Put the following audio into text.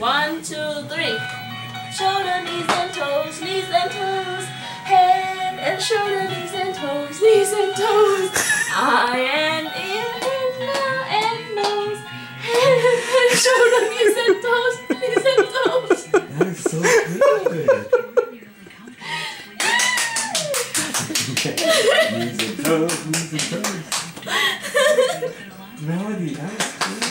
One, two, three. Shoulder, knees and toes, knees and toes. Head and shoulder, knees and toes, knees and toes. Eye and ear and now and nose. Head and shoulder, knees and toes, knees and toes. That is so good. music toes, music toes. Melody, that is good.